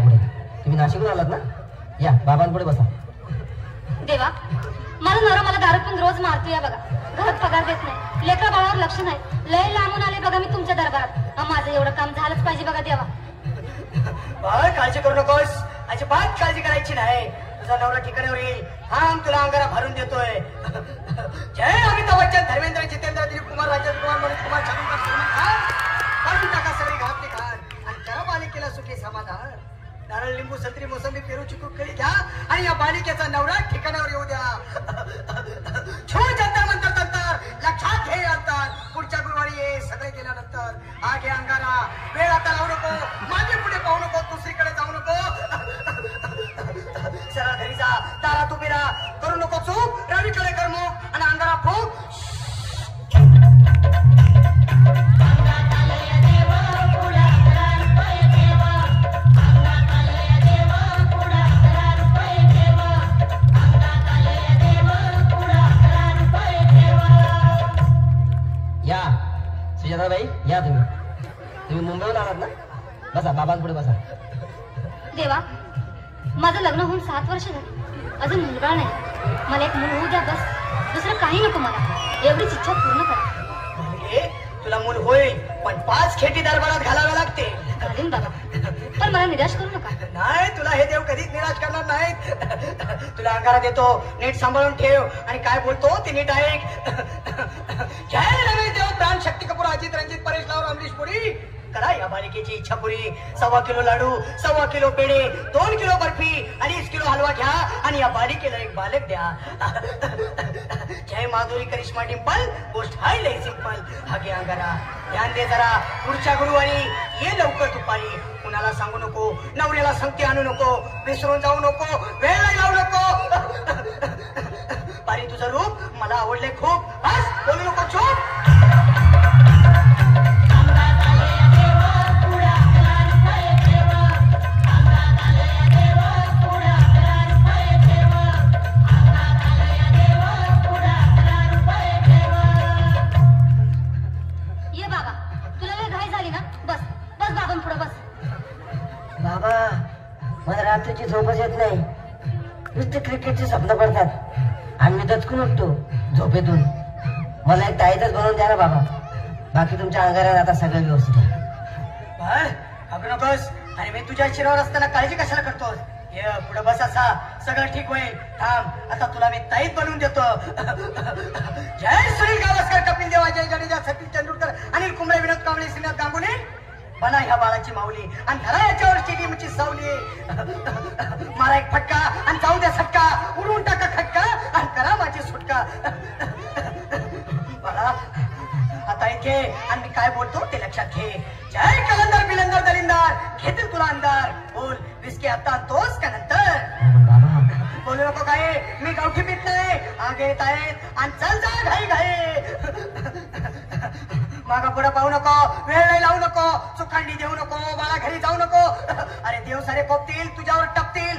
या पुढे. तुम्ही नाशिकला आलात ना? या बाबांपुढे बसा. देवा मला नवरा मला दारू पण रोज मारतो या बघा. घरात पगार देत नाही लेकरा बाळावर लक्ष नाही. लय लांबून आले बघा मी तुमच्या दरबारात. माझं एवढं काम झालंच पाहिजे बघा देवा. बाळ काळजी करू नकोस. अजिबात काळजी करायची नाही. तुझा नवरा ठिकाणी येईल. हा तुला अंगारा भरून देतोय. जय अमिताभ बच्चन धर्मेंद्र जितेंद्र दिलीप कुमार राजेंद्र कुमार मनोज कुमार मोसंबी पेरू चिकू घ्या आणि या बालिकेचा नवरा सुजाताबाई या तुम्ही. तुम्ही मुंबईहून आलात ना? बसा बाबांपुढे बसा. देवा माझं लग्न होऊन सात वर्ष झाली. अजून मुलगा नाही. मला एक मूल होऊ द्या बस. दुसरं काही नको मला. एवढीच इच्छा पूर्ण करा. तुला मूल होईल पण पाच खेटी दरबारात घालावे लागते. घालीन बाबा पण मला निराश करू नका. नाही तुला हे देव कधीच निराश करणार नाहीत. तुला अंगारा देतो नीट सांभाळून ठेव. आणि काय बोलतो ते नीट ऐक. जय प्राण शक्ती कपूर अजित रंजित परेश लावर अमरीश पुरी करा या बालिकेची इच्छा पुरी. सव्वा किलो लाडू सव्वा किलो पेढे दोन किलो बर्फी अडीच किलो हलवा घ्या आणि या बालिकेला एक बालक द्या. जय माधुरी करिश्मा डिंपल गोष्ट हाय लय सिंपल. हा अंगारा. ध्यान दे जरा पुढच्या गुरुवारी ये लवकर दुपारी. कुणाला सांगू नको नवऱ्याला संगती आणू नको विसरून जाऊ नको वेळ लावू नको. पारी तुझं रूप मला आवडले खूप. बस बोलू नको चूप. रात्रीची झोपच येत नाही. नुसते क्रिकेटची स्वप्न पडतात. आणि मी दचकून उठतो झोपेतून. मला एक ताईतच बनवून द्या ना बाबा. बाकी तुमच्या अंगारात आता सगळं व्यवस्थित आहे. अगं आणि मी तुझ्या शिरावर असताना काळजी कशाला करतोस? ये पुढे बस असा. सगळं ठीक होईल. थांब. आता तुला मी ताईत बनवून देतो. जय सुनील गावस्कर कपिल देवा. जय जडेजा. सचिन तेंडुलकर अनिल कुंबळे विनोद कांबळे श्रीनाथ गांगुली. बना ह्या बाळाची माऊली. आणि धरा याच्यावर चिडीमची सावली. मारा एक फटका आणि जाऊ द्या सटका. उडून टाका खटका आणि करा माझी सुटका. बाळा आता इथे आणि मी काय बोलतो ते लक्षात घे. जय कलंदर बिलंदर दलिंदर. घेतील तुला अंधार. बोल विस्की आता आणतोस का नंतर? बाबा बोलू नको काय मी गावठी पित नाही आगे येत आहेत आणि चल जा घाई घाई. मागा पुढे पाहू नको वेळ नाही लावू नको चुकांडी देऊ नको मला घरी जाऊ नको. अरे देव सारे कोपतील तुझ्यावर टपतील.